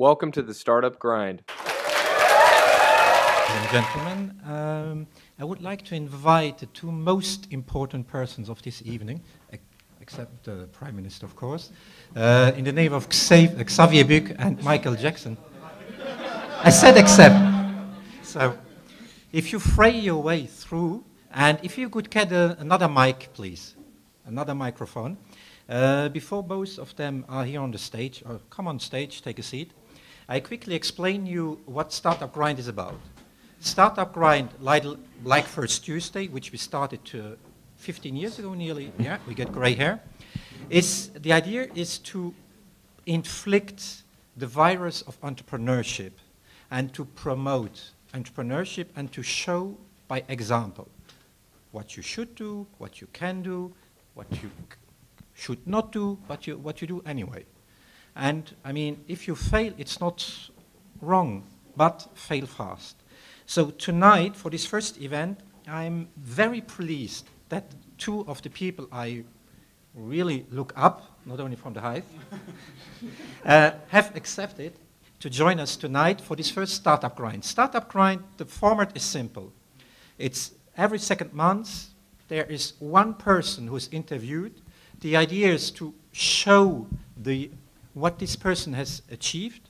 Welcome to the Startup Grind. Ladies and gentlemen, um, I would like to invite the two most important persons of this evening, except the Prime Minister, of course, uh, in the name of Xavier Buck and Michael Jackson. I said except. So, if you fray your way through, and if you could get a, another mic, please, another microphone. Uh, before both of them are here on the stage, or come on stage, take a seat. I quickly explain you what Startup Grind is about. Startup Grind, like, like First Tuesday, which we started uh, 15 years ago nearly, yeah, we get gray hair, is the idea is to inflict the virus of entrepreneurship and to promote entrepreneurship and to show by example what you should do, what you can do, what you should not do, but you, what you do anyway. And I mean, if you fail, it's not wrong, but fail fast. So tonight, for this first event, I'm very pleased that two of the people I really look up, not only from the height, uh, have accepted to join us tonight for this first Startup Grind. Startup Grind, the format is simple. It's every second month, there is one person who is interviewed. The idea is to show the, what this person has achieved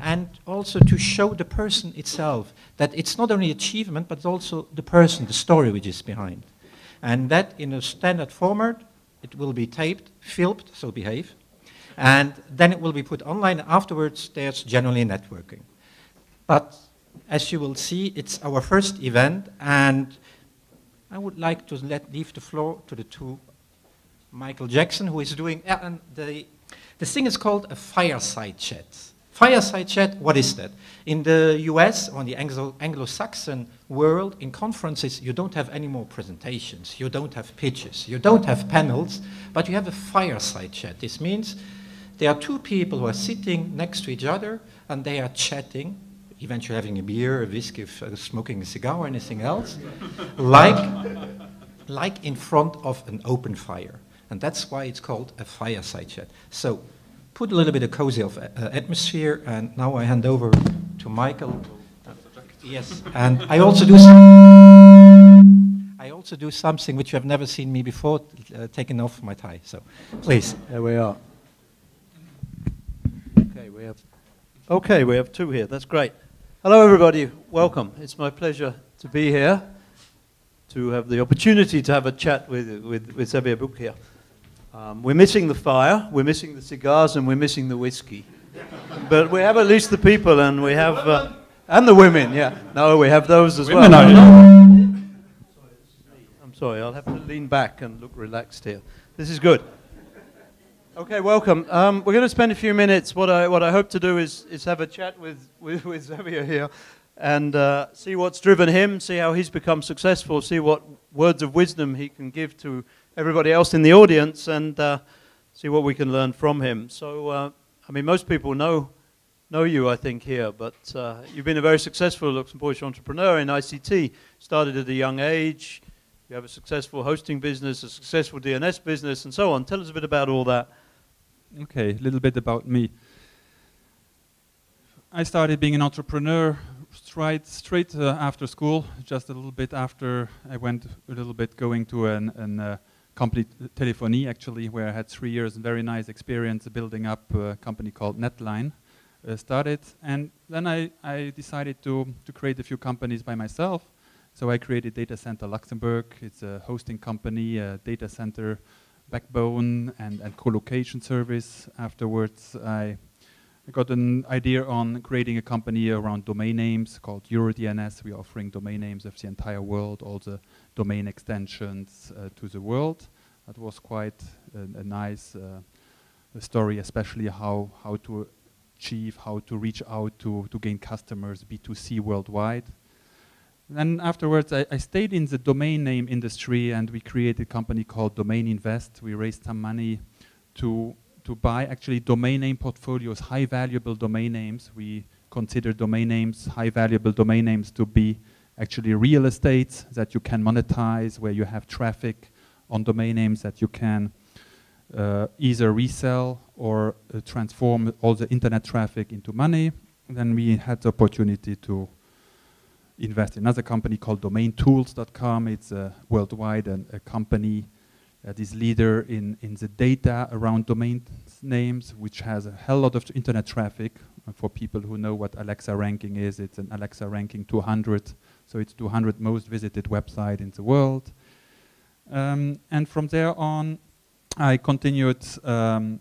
and also to show the person itself that it's not only achievement but also the person, the story which is behind. And that in a standard format, it will be taped, filmed, so behave, and then it will be put online. Afterwards, there's generally networking. But as you will see, it's our first event, and I would like to let, leave the floor to the two Michael Jackson, who is doing, uh, the, the thing is called a fireside chat. Fireside chat, what is that? In the US or in the Anglo- Anglo-Saxon world, in conferences, you don't have any more presentations, you don't have pitches, you don't have panels, but you have a fireside chat. This means there are two people who are sitting next to each other and they are chatting, eventually having a beer, a whiskey, uh, smoking a cigar or anything else, like, like in front of an open fire. And that's why it's called a fireside chat. So put a little bit of cozy of uh, atmosphere, and now I hand over to Michael. Yes, and I also do some, I also do something which you have never seen me before, uh, taking off my tie. So, please. There we are. Okay, we have. Okay, we have two here. That's great. Hello, everybody. Welcome. It's my pleasure to be here, to have the opportunity to have a chat with with, with Xavier Buck here. Um, we're missing the fire, we're missing the cigars, and we're missing the whiskey. but we have at least the people, and we have uh, and the women. Yeah. No, we have those as Women well. are- I'm sorry. I'll have to lean back and look relaxed here. This is good. Okay, welcome. Um, we're going to spend a few minutes. What I, what I hope to do is, is have a chat with, with, with Xavier here and uh, see what's driven him, see how he's become successful, see what words of wisdom he can give to everybody else in the audience, and uh, see what we can learn from him. So, uh, I mean, most people know, know you, I think, here, but uh, you've been a very successful Luxembourgish entrepreneur in ICT. Started at a young age. You have a successful hosting business, a successful DNS business, and so on. Tell us a bit about all that. Okay, a little bit about me. I started being an entrepreneur straight, straight uh, after school, just a little bit after I went a little bit going to an, an uh, company, Telephony actually, where I had three years and very nice experience building up a company called Netline. Uh, started, and then I, I decided to, to create a few companies by myself. So I created Data Center Luxembourg. It's a hosting company, a data center backbone and, and co-location service. Afterwards, I, I got an idea on creating a company around domain names called EuroDNS. We're offering domain names of the entire world, all the domain extensions uh, to the world. That was quite a, a nice uh, story, especially how, how to achieve, how to reach out to, to gain customers, B2C worldwide. Then afterwards, I, I, stayed in the domain name industry, and we created a company called DomainInvest. We raised some money to to buy actually domain name portfolios, high valuable domain names. We consider domain names, high valuable domain names, to be actually real estate that you can monetize, where you have traffic on domain names that you can uh, either resell or uh, transform all the internet traffic into money. Then we had the opportunity to invest in another company called DomainTools.com. It's a worldwide and a company that is leader in, in the data around domain names, which has a hell lot of internet traffic. For people who know what Alexa ranking is, it's an Alexa ranking 200, so it's 200 most visited website in the world. Um, and from there on, I continued um,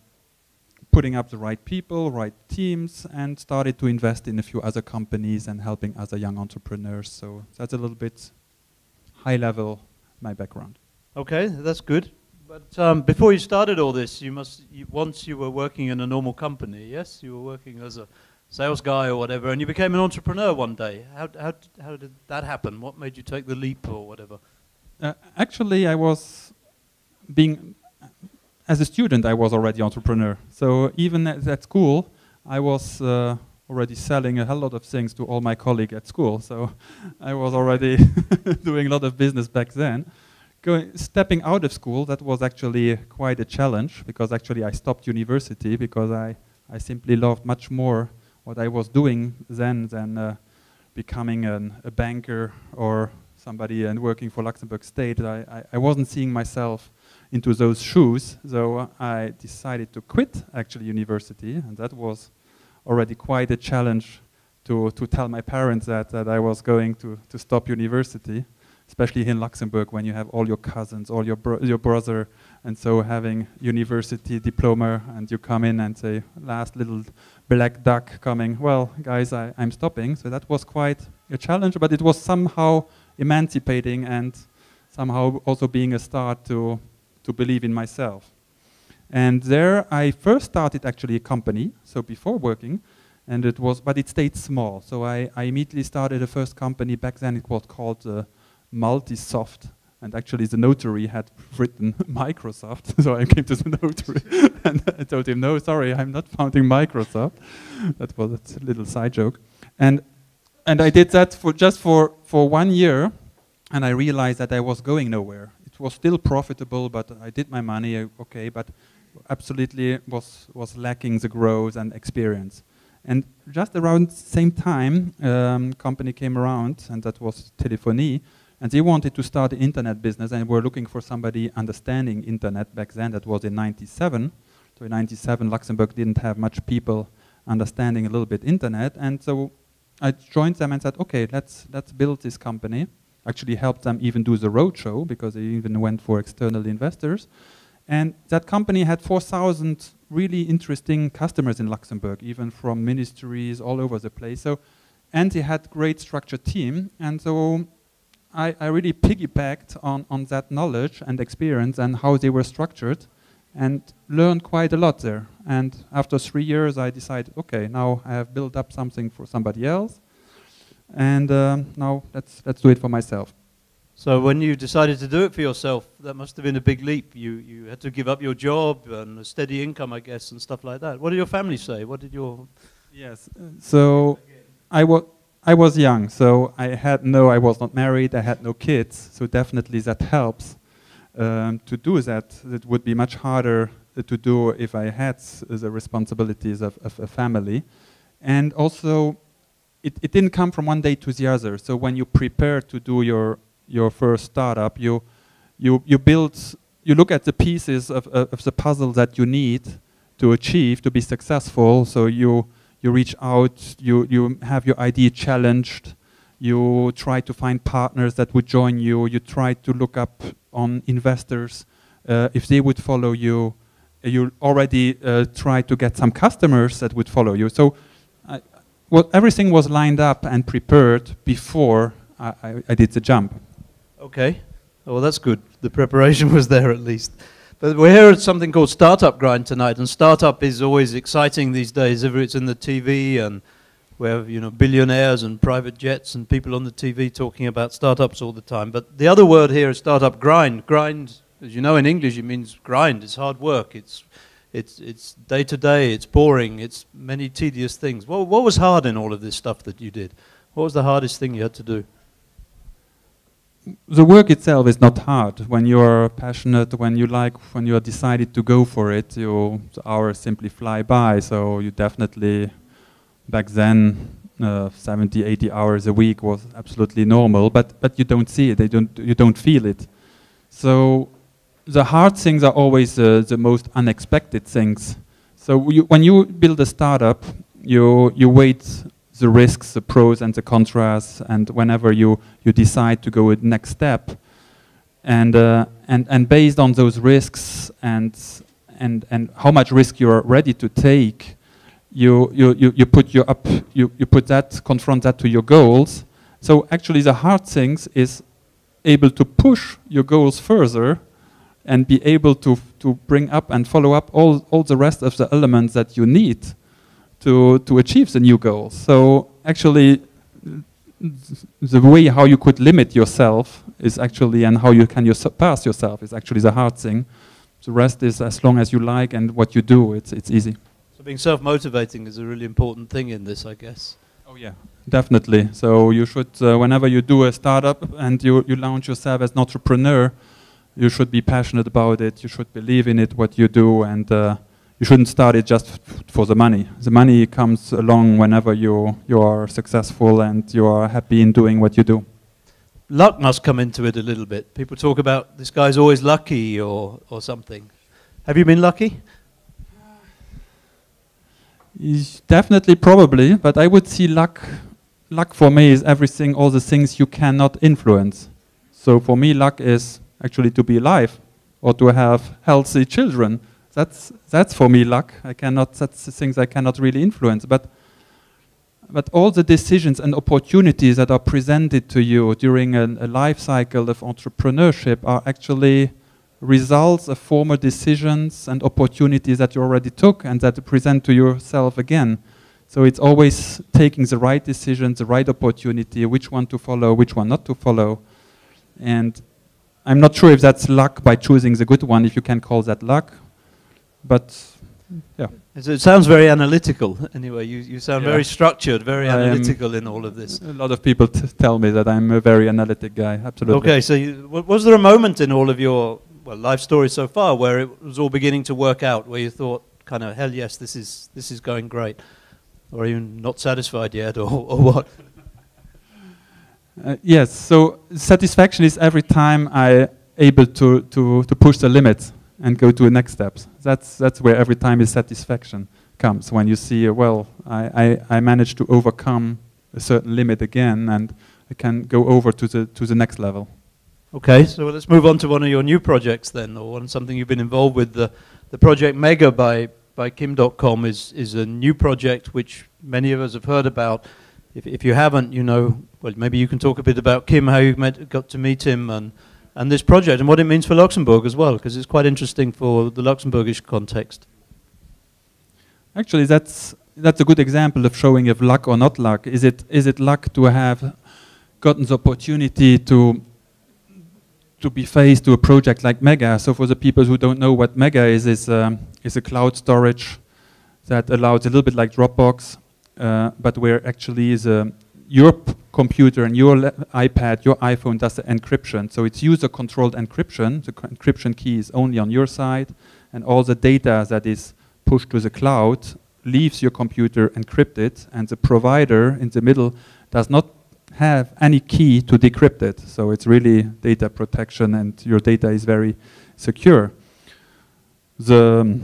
putting up the right people, right teams, and started to invest in a few other companies and helping other young entrepreneurs. So that's a little bit high level my background. Okay, that's good. But um, before you started all this, you must once you were working in a normal company. Yes, you were working as a sales guy or whatever, and you became an entrepreneur one day. How how how did that happen? What made you take the leap or whatever? Uh, actually, I was being as a student. I was already entrepreneur. So even at, at school, I was uh, already selling a hell lot of things to all my colleagues at school. So I was already doing a lot of business back then going, stepping out of school, that was actually quite a challenge because actually I stopped university because I, I simply loved much more what I was doing then than uh, becoming an, a banker or somebody and working for Luxembourg State. I, I, I, wasn't seeing myself into those shoes, so I decided to quit actually university, and that was already quite a challenge to, to tell my parents that, that I was going to, to stop university especially in Luxembourg when you have all your cousins, all your bro your brother, and so having university diploma, and you come in and say, last little black duck coming. Well, guys, I, I'm stopping. So that was quite a challenge, but it was somehow emancipating and somehow also being a start to to believe in myself. And there I first started actually a company, so before working, and it was, but it stayed small. So I, I immediately started a first company, back then it was called uh, Multisoft. And actually, the notary had written Microsoft, so I came to the notary and I told him, "No, sorry, I'm not founding Microsoft." that was a little side joke, and and I did that for just for for one year, and I realized that I was going nowhere. It was still profitable, but I did my money, uh, okay, but absolutely was was lacking the growth and experience. And just around the same time, um, company came around, and that was Telefonie, and they wanted to start an internet business and were looking for somebody understanding internet back then. That was in 97. So in 97, Luxembourg didn't have much people understanding a little bit internet. And so I joined them and said, okay, let's, let's build this company. Actually helped them even do the roadshow because they even went for external investors. And that company had 4,000 really interesting customers in Luxembourg, even from ministries all over the place. So, and they had great structured team. And so I, I really piggybacked on, on that knowledge and experience and how they were structured and learned quite a lot there. And after three years, I decided, okay, now I have built up something for somebody else, and um, now let's let's do it for myself. So when you decided to do it for yourself, that must have been a big leap. You you had to give up your job and a steady income, I guess, and stuff like that. What did your family say? What did your yes? So I was I was young, so I had no, I was not married, I had no kids, so definitely that helps um, to do that. It would be much harder to do if I had the responsibilities of, of a family. And also, it, it didn't come from one day to the other. So when you prepare to do your, your first startup, you, you, you build, you look at the pieces of, of the puzzle that you need to achieve, to be successful. So you, you reach out, you, you have your idea challenged, you try to find partners that would join you, you try to look up on investors uh, if they would follow you, you already uh, try to get some customers that would follow you. So I, well, everything was lined up and prepared before I, I, I did the jump. Okay, well that's good. The preparation was there at least. But we're here at something called Startup Grind tonight, and startup is always exciting these days. Ever it's in the TV, and we have you know billionaires and private jets and people on the TV talking about startups all the time. But the other word here is startup grind. Grind, as you know in English, it means grind. It's hard work. It's it's it's day to day. It's boring. It's many tedious things. What what was hard in all of this stuff that you did? What was the hardest thing you had to do? The work itself is not hard. When you're passionate, when you like, when you are decided to go for it, you, the hours simply fly by. So you definitely, back then, uh, 70, 80 hours a week was absolutely normal. But but you don't see it. They don't. You don't feel it. So the hard things are always uh, the most unexpected things. So you, when you build a startup, you you weight the risks, the pros and the contrasts, and whenever you you decide to go a next step, and uh, and and based on those risks and and and how much risk you're ready to take, you you you, you put your up you you put that confront that to your goals. So actually, the hard things is able to push your goals further and be able to, to bring up and follow up all, all the rest of the elements that you need to, to achieve the new goals. So actually, the way how you could limit yourself is actually, and how you can your surpass yourself is actually the hard thing. The rest is as long as you like and what you do, it's, it's easy. So being self-motivating is a really important thing in this, I guess. Oh yeah, definitely. So you should, uh, whenever you do a startup and you, you launch yourself as an entrepreneur, you should be passionate about it. You should believe in it, what you do, and uh, you shouldn't start it just for the money. The money comes along whenever you you are successful and you are happy in doing what you do. Luck must come into it a little bit. People talk about this guy's always lucky or or something. Have you been lucky? Definitely, probably, but I would see luck. Luck for me is everything, all the things you cannot influence. So for me, luck is actually to be alive or to have healthy children. That's, that's for me luck. I cannot, that's the things I cannot really influence. But, but all the decisions and opportunities that are presented to you during a, a life cycle of entrepreneurship are actually results of former decisions and opportunities that you already took and that you present to yourself again. So it's always taking the right decisions, the right opportunity, which one to follow, which one not to follow. And I'm not sure if that's luck by choosing the good one, if you can call that luck. But yeah. It sounds very analytical. Anyway, you, you sound Yeah. very structured, very I analytical in all of this. A lot of people t- tell me that I'm a very analytic guy. Absolutely. Okay, so you, wa- was there a moment in all of your well life stories so far where it was all beginning to work out, where you thought, kind of, hell yes, this is this is going great, or are you not satisfied yet, or, or what? Uh, yes. So satisfaction is every time I able to, to, to push the limits and go to the next steps. That's that's where every time is satisfaction comes when you see uh, well I, I, I managed to overcome a certain limit again and I can go over to the to the next level. Okay, so let's move on to one of your new projects then, or one something you've been involved with. The the project Mega by by Kim Dotcom is is a new project which many of us have heard about. If if you haven't, you know, well, maybe you can talk a bit about Kim, how you met, got to meet him, and and this project and what it means for Luxembourg as well, because it's quite interesting for the Luxembourgish context. Actually, that's that's a good example of showing if luck or not luck. Is it is it luck to have gotten the opportunity to to be faced to a project like Mega? So for the people who don't know what Mega is, is um, is a cloud storage that allows a little bit like Dropbox, uh, but where actually is a your computer and your iPad, your iPhone does the encryption. So it's user-controlled encryption. The encryption key is only on your side, and all the data that is pushed to the cloud leaves your computer encrypted, and the provider in the middle does not have any key to decrypt it. So it's really data protection, and your data is very secure. The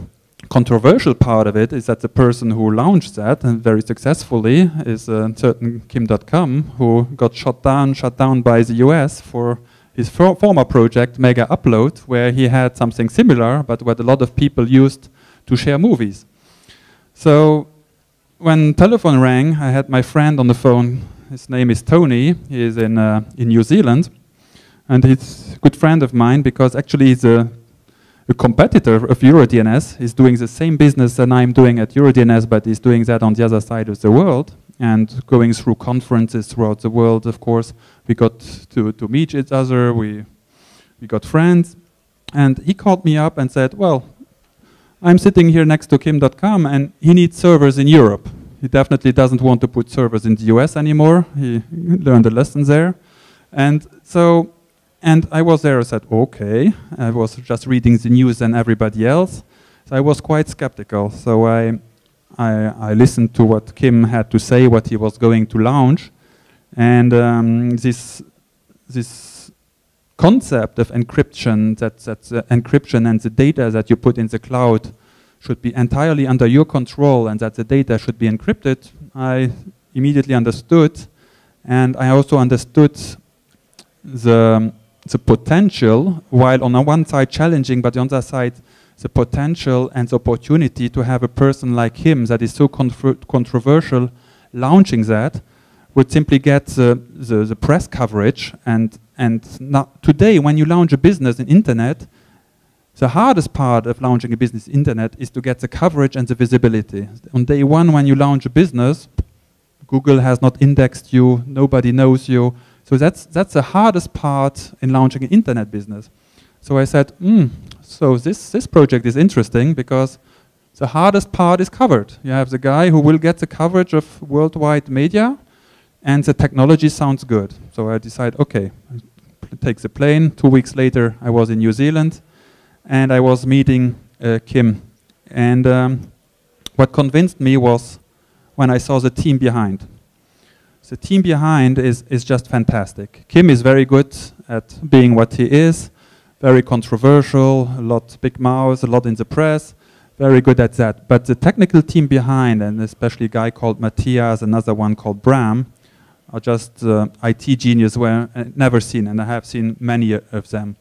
controversial part of it is that the person who launched that and very successfully is a certain Kim Dotcom who got shut down, shut down by the US for his for former project Megaupload, where he had something similar, but what a lot of people used to share movies. So when telephone rang, I had my friend on the phone. His name is Tony. He is in uh, in New Zealand, and he's a good friend of mine because actually he's a a competitor of EuroDNS is doing the same business that I'm doing at EuroDNS, but he's doing that on the other side of the world and going through conferences throughout the world. Of course, we got to, to meet each other. We we got friends, and he called me up and said, "Well, I'm sitting here next to Kim Dotcom, and he needs servers in Europe. He definitely doesn't want to put servers in the US anymore. He learned a lesson there, and so." And I was there. I said, okay. I was just reading the news and everybody else. So I was quite skeptical. So I, I, I listened to what Kim had to say, what he was going to launch, and um, this, this concept of encryption, that, that encryption and the data that you put in the cloud should be entirely under your control and that the data should be encrypted, I immediately understood. And I also understood the, the potential, while on the one side challenging, but on the other side, the potential and the opportunity to have a person like him that is so controversial launching that would simply get the, the, the press coverage and and today when you launch a business in internet the hardest part of launching a business internet is to get the coverage and the visibility. On day one, when you launch a business, Google has not indexed you, nobody knows you. So that's, that's the hardest part in launching an internet business. So I said, hmm, so this, this project is interesting because the hardest part is covered. You have the guy who will get the coverage of worldwide media, and the technology sounds good. So I decide, okay, I take the plane. Two weeks later, I was in New Zealand and I was meeting uh, Kim. And um, what convinced me was when I saw the team behind. The team behind is, is just fantastic. Kim is very good at being what he is, very controversial, a lot big mouth, a lot in the press, very good at that. But the technical team behind, and especially a guy called Matthias, another one called Bram, are just uh, IT genius where I never seen, and I have seen many of them.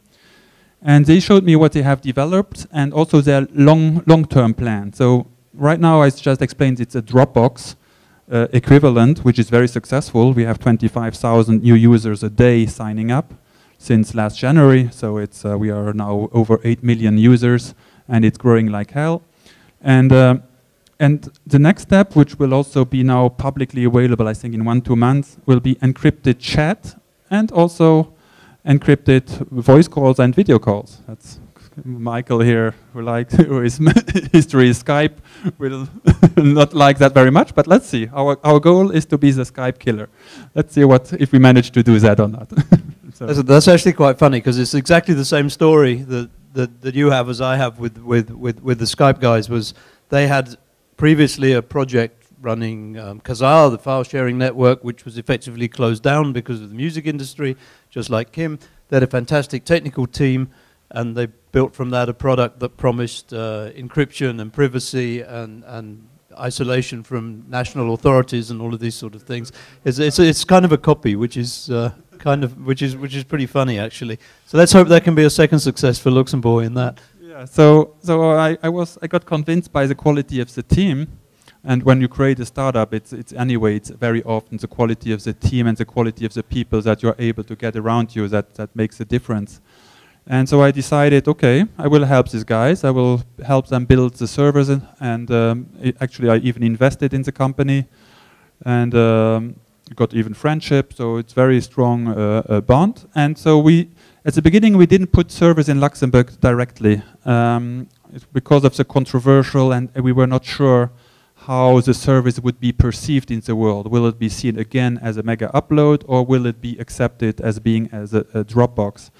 And they showed me what they have developed and also their long, long-term plan. So right now, I just explained it's a Dropbox uh, equivalent, which is very successful. We have 25,000 new users a day signing up since last January. So it's, uh, we are now over 8 million users, and it's growing like hell. And, uh, and the next step, which will also be now publicly available, I think in one, two months, will be encrypted chat and also encrypted voice calls and video calls. That's Michael here, who likes who is history is Skype, will not like that very much. But let's see. Our our goal is to be the Skype killer. Let's see what if we manage to do that or not. so. that's, that's, actually quite funny because it's exactly the same story that, that that you have as I have with with with with the Skype guys. Was they had previously a project running um, Kazaa, the file sharing network, which was effectively closed down because of the music industry, just like Kim. They had a fantastic technical team, and they built from that a product that promised uh, encryption and privacy and, and isolation from national authorities and all of these sort of things. It's, it's, it's kind of a copy, which is uh, kind of which is which is pretty funny actually. So let's hope there can be a second success for Luxembourg in that. Yeah. So so I, I was I got convinced by the quality of the team and when you create a startup, it's, it's anyway, it's very often the quality of the team and the quality of the people that you're able to get around you that, that makes a difference. And so I decided, okay, I will help these guys. I will help them build the servers, and, and um, actually, I even invested in the company, and um, got even friendship. So it's very strong uh, uh, bond. And so we, at the beginning, we didn't put servers in Luxembourg directly um, because of the controversial, and we were not sure how the service would be perceived in the world. Will it be seen again as a Megaupload or will it be accepted as being as a, a Dropbox?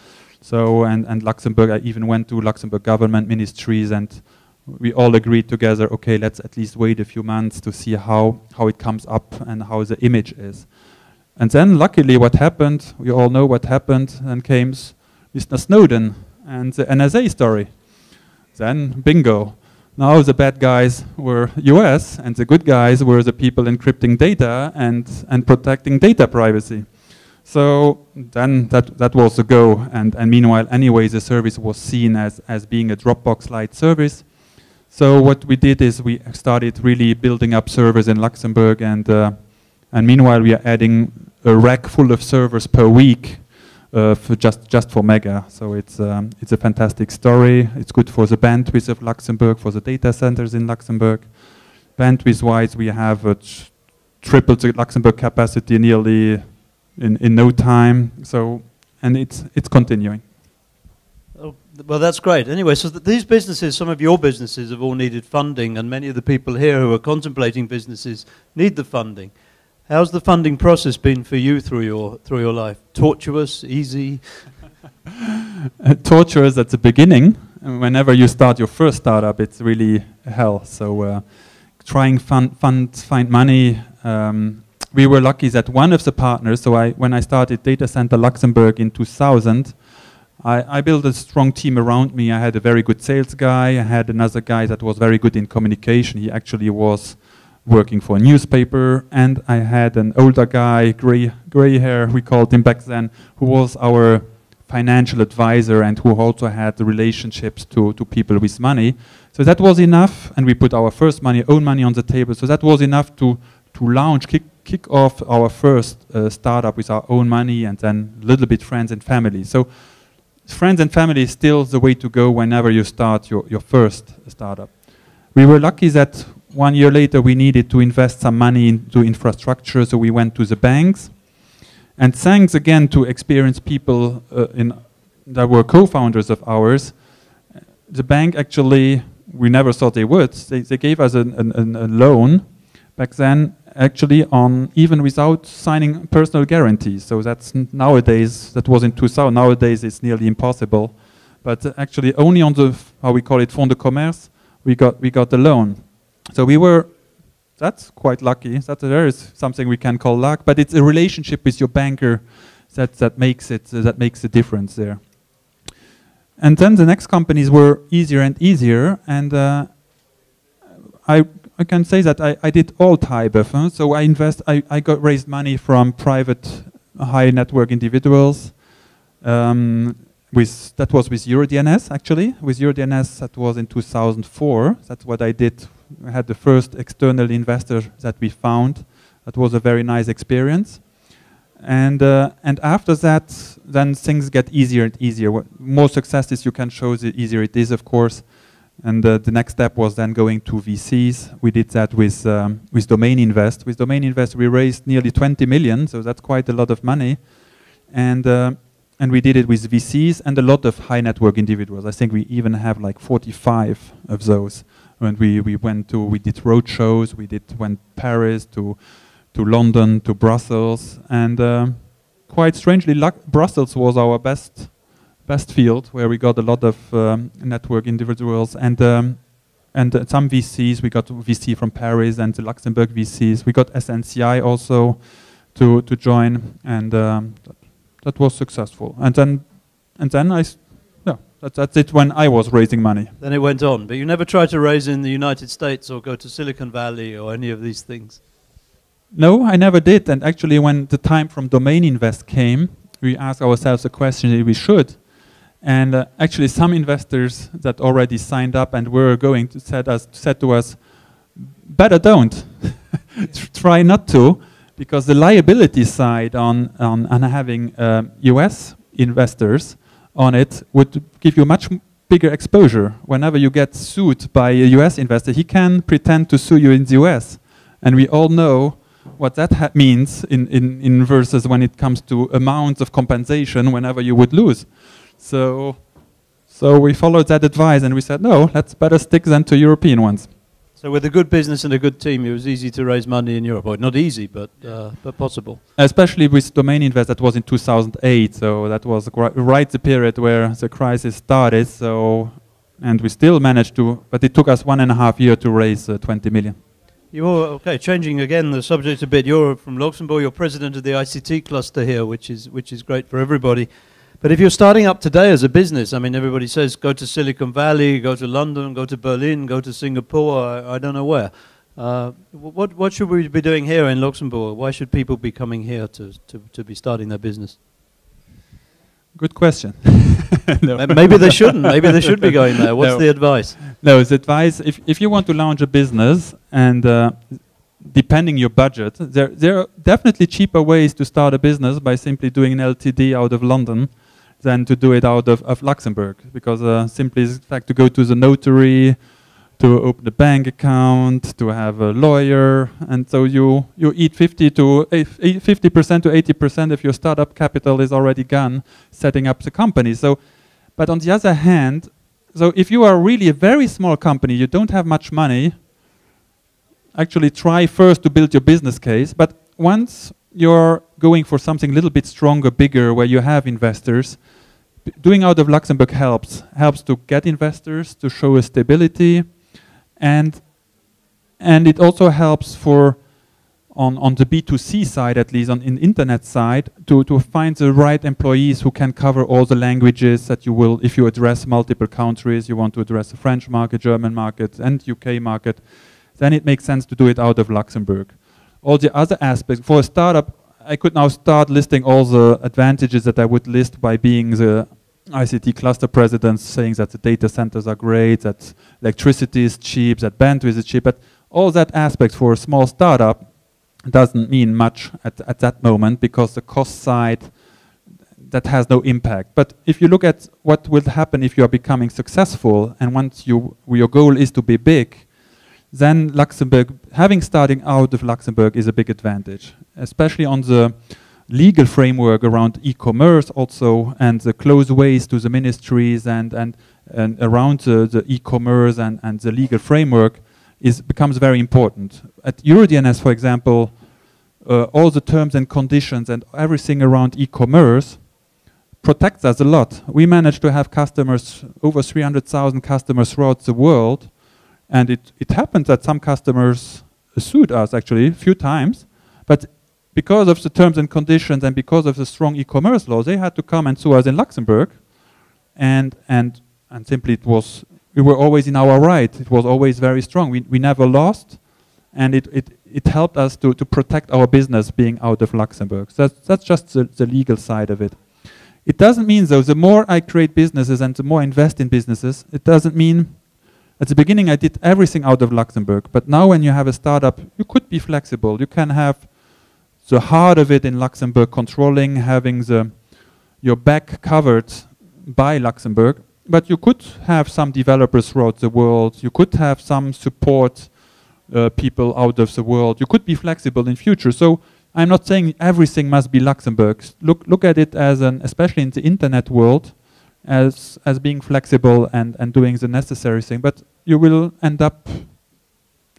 So, and, and Luxembourg, I even went to Luxembourg government ministries and we all agreed together, okay, let's at least wait a few months to see how, how it comes up and how the image is. And then luckily what happened, we all know what happened, and came Mr. Snowden and the NSA story. Then bingo, now the bad guys were US and the good guys were the people encrypting data and, and protecting data privacy. So then that, that was the go. And, and meanwhile, anyway, the service was seen as, as being a Dropbox-like service. So what we did is we started really building up servers in Luxembourg. And, uh, and meanwhile, we are adding a rack full of servers per week uh, for just just for Mega. So it's um, it's a fantastic story. It's good for the bandwidth of Luxembourg, for the data centers in Luxembourg. Bandwidth-wise, we have tripled the Luxembourg capacity nearly in in no time. So and it's it's continuing. Oh, well, that's great. Anyway, so th these businesses, some of your businesses, have all needed funding, and many of the people here who are contemplating businesses need the funding. How's the funding process been for you through your through your life? Tortuous, easy? Tortuous at the beginning. Whenever you start your first startup, it's really hell. So uh, trying fund, fund, find money. Um, we were lucky that one of the partners. So I, when I started Data Center Luxembourg in 2000, I, I, built a strong team around me. I had a very good sales guy. I had another guy that was very good in communication. He actually was working for a newspaper. And I had an older guy, gray, gray hair, we called him back then, who was our financial advisor and who also had relationships to, to people with money. So that was enough. And we put our first money, own money on the table. So that was enough to, to launch, kick, kick off our first uh, startup with our own money and then a little bit friends and family. So friends and family is still the way to go whenever you start your, your first startup. We were lucky that one year later we needed to invest some money into infrastructure, so we went to the banks. And thanks again to experienced people uh, in, that were co-founders of ours, the bank actually, we never thought they would, they, they gave us an, an, a loan back then actually on even without signing personal guarantees. So that's nowadays, that was in 2000, nowadays it's nearly impossible. But uh, actually only on the, how we call it, fond de commerce, we got, we got the loan. So we were, that's quite lucky. That there is something we can call luck, but it's a relationship with your banker that, that makes it, uh, that makes the difference there. And then the next companies were easier and easier, and uh, I I can say that I, I did all type of. Huh? So I invest. I, I got raised money from private high network individuals. Um, with that was with EuroDNS actually. With EuroDNS that was in 2004. That's what I did. I had the first external investor that we found. That was a very nice experience. And uh, and after that, then things get easier and easier. What more successes you can show, the easier it is, of course. And uh, the next step was then going to VCs. We did that with, um, with DomainInvest. With DomainInvest, we raised nearly 20 million, so that's quite a lot of money. And, uh, and we did it with VCs and a lot of high network individuals. I think we even have like 45 of those. And we, we went to, we did road shows, we did went Paris to, to London, to Brussels, and uh, quite strangely, Brussels was our best best field where we got a lot of um, network individuals and um, and uh, some VCs. We got VC from Paris and the Luxembourg VCs. We got SNCI also to to join, and um, that, that, was successful. And then and then I. Yeah, that, that's it when I was raising money. Then it went on. But you never tried to raise in the United States or go to Silicon Valley or any of these things? No, I never did. And actually, when the time from DomainInvest came, we asked ourselves the question if we should. And uh, actually, some investors that already signed up and were going to said, us, said to us, better don't. Try not to, because the liability side on, on, on having uh, US investors on it would give you much bigger exposure. Whenever you get sued by a US investor, he can pretend to sue you in the US. And we all know what that means in, in, in versus when it comes to amounts of compensation whenever you would lose. So, so we followed that advice and we said, no, let's better stick then to European ones. So with a good business and a good team, it was easy to raise money in Europe. Well, not easy, but uh, but possible. Especially with DomainInvest, that was in 2008. So that was right the period where the crisis started. So, and we still managed to, but it took us one and a half year to raise uh, 20 million. You're okay. Changing again the subject a bit. You're from Luxembourg. You're president of the ICT cluster here, which is which is great for everybody. But if you're starting up today as a business, I mean, everybody says go to Silicon Valley, go to London, go to Berlin, go to Singapore, I, I don't know where. Uh, what, what should we be doing here in Luxembourg? Why should people be coming here to, to, to be starting their business? Good question. no. Maybe they shouldn't. Maybe they should be going there. What's no. the advice? No, the advice if, if you want to launch a business and uh, depending your budget, there, there are definitely cheaper ways to start a business by simply doing an LTD out of London than to do it out of, of Luxembourg because uh, simply the fact to go to the notary, to open a bank account, to have a lawyer, and so you you eat 50 to 50 percent to 80 percent of your startup capital is already gone setting up the company. So, but on the other hand, so if you are really a very small company, you don't have much money. Actually, try first to build your business case, but once you're going for something a little bit stronger, bigger, where you have investors, b- doing out of Luxembourg helps helps to get investors to show a stability, and and it also helps for on, on the B2C side, at least on in internet side, to, to find the right employees who can cover all the languages that you will, if you address multiple countries, you want to address the French market, German market, and UK market, then it makes sense to do it out of Luxembourg. All the other aspects, for a startup, I could now start listing all the advantages that I would list by being the ICT cluster president, saying that the data centers are great, that electricity is cheap, that bandwidth is cheap, but all that aspects for a small startup doesn't mean much at, at that moment because the cost side that has no impact. But if you look at what will happen if you are becoming successful and once you your goal is to be big, then Luxembourg having starting out of Luxembourg is a big advantage, especially on the legal framework around e-commerce also and the close ways to the ministries and and, and around the, the e-commerce and, and the legal framework is becomes very important. At EuroDNS, for example, uh, all the terms and conditions and everything around e-commerce protects us a lot. We managed to have customers, over 300,000 customers throughout the world, and it, it happened that some customers sued us actually a few times, but because of the terms and conditions and because of the strong e-commerce law, they had to come and sue us in Luxembourg, and and and simply it was we were always in our right. It was always very strong. We we never lost, and it it, it helped us to to protect our business being out of Luxembourg. So that's that's just the, the legal side of it. It doesn't mean though the more I create businesses and the more I invest in businesses, it doesn't mean at the beginning I did everything out of Luxembourg. But now when you have a startup, you could be flexible. You can have the heart of it in Luxembourg, controlling, having the your back covered by Luxembourg. But you could have some developers throughout the world. You could have some support uh, people out of the world. You could be flexible in future. So I'm not saying everything must be Luxembourg. Look look at it as an, especially in the internet world, as as being flexible and and doing the necessary thing. But you will end up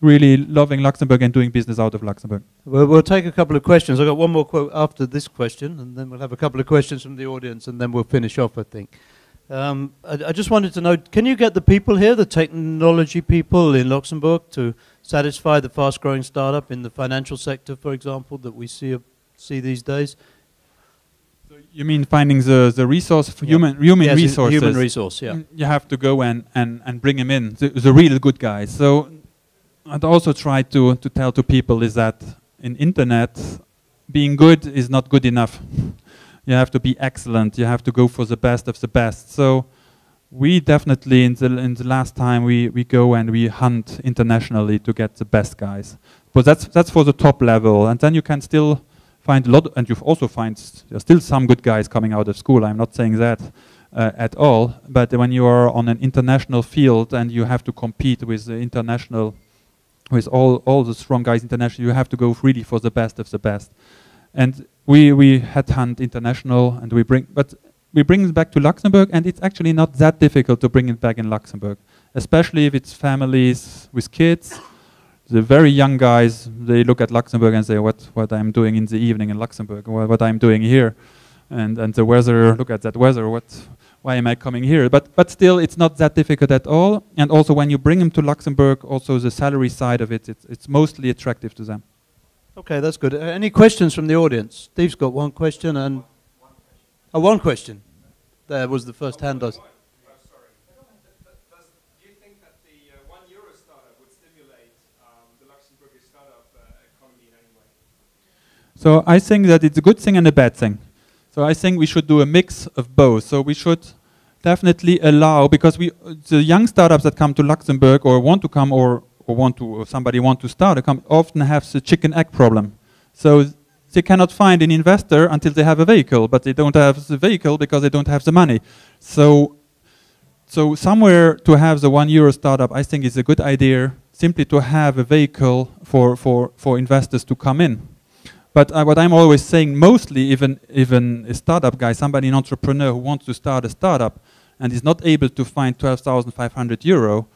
really loving Luxembourg and doing business out of Luxembourg. Well, we'll take a couple of questions. I've got one more quote after this question, and then we'll have a couple of questions from the audience, and then we'll finish off, I think. Um, I, I just wanted to know, can you get the people here, the technology people in Luxembourg, to satisfy the fast-growing startup in the financial sector, for example, that we see, see these days? You mean finding the, the resource, for Yeah. human, human Yes, resources? Human resource, yeah. Mm, You have to go and, and, and bring them in, the, the real good guys. So I'd also try to, to tell to people is that in internet, being good is not good enough. You have to be excellent. You have to go for the best of the best. So we definitely in the in the last time we, we go and we hunt internationally to get the best guys. But that's that's for the top level, and then you can still find a lot, and you also find there's still some good guys coming out of school. I'm not saying that uh, at all, but when you are on an international field and you have to compete with the international, with all all the strong guys internationally, you have to go really for the best of the best. And we we headhunt international, and we bring, but we bring it back to Luxembourg, and it's actually not that difficult to bring it back in Luxembourg, especially if it's families with kids. The very young guys, they look at Luxembourg and say, "What what I'm doing in the evening in Luxembourg, or what I'm doing here," and and the weather. Look at that weather. What? Why am I coming here? But but still, it's not that difficult at all. And also, when you bring them to Luxembourg, also the salary side of it, it's, it's mostly attractive to them. Okay, that's good. Uh, any questions from the audience? Steve's got one question and. Oh, one question. There was the first hand. I s- Does, do you think that the uh, one euro startup would stimulate um, the Luxembourgish startup uh, economy in any way? So I think that it's a good thing and a bad thing. So I think we should do a mix of both. So we should definitely allow because we the young startups that come to Luxembourg or want to come or, or want to or somebody want to start a company often have the chicken egg problem. So they cannot find an investor until they have a vehicle, but they don't have the vehicle because they don't have the money. So so somewhere to have the one euro startup, I think is a good idea. Simply to have a vehicle for, for, for investors to come in. But uh, what I'm always saying, mostly even even a startup guy, somebody an entrepreneur who wants to start a startup and is not able to find 12,500 euro,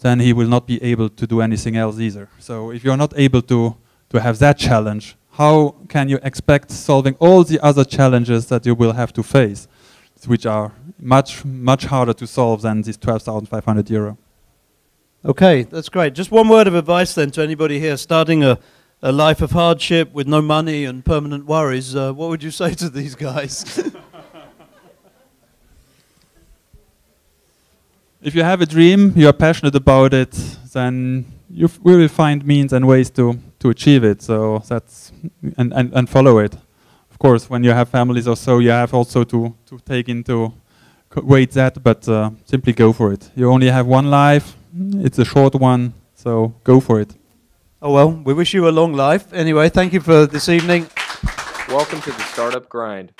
then he will not be able to do anything else either. So if you're not able to to have that challenge, how can you expect solving all the other challenges that you will have to face? which are much much harder to solve than this 12,500 euro. Okay, that's great. Just one word of advice then to anybody here starting a, a life of hardship with no money and permanent worries. Uh, what would you say to these guys? if you have a dream, you are passionate about it, then you we will find means and ways to, to achieve it. So that's and, and, and follow it. Of course, when you have families or so, you have also to, to take into weight that, but uh, simply go for it. You only have one life. It's a short one, so go for it. Oh well, we wish you a long life. Anyway, thank you for this evening. Welcome to the Startup Grind.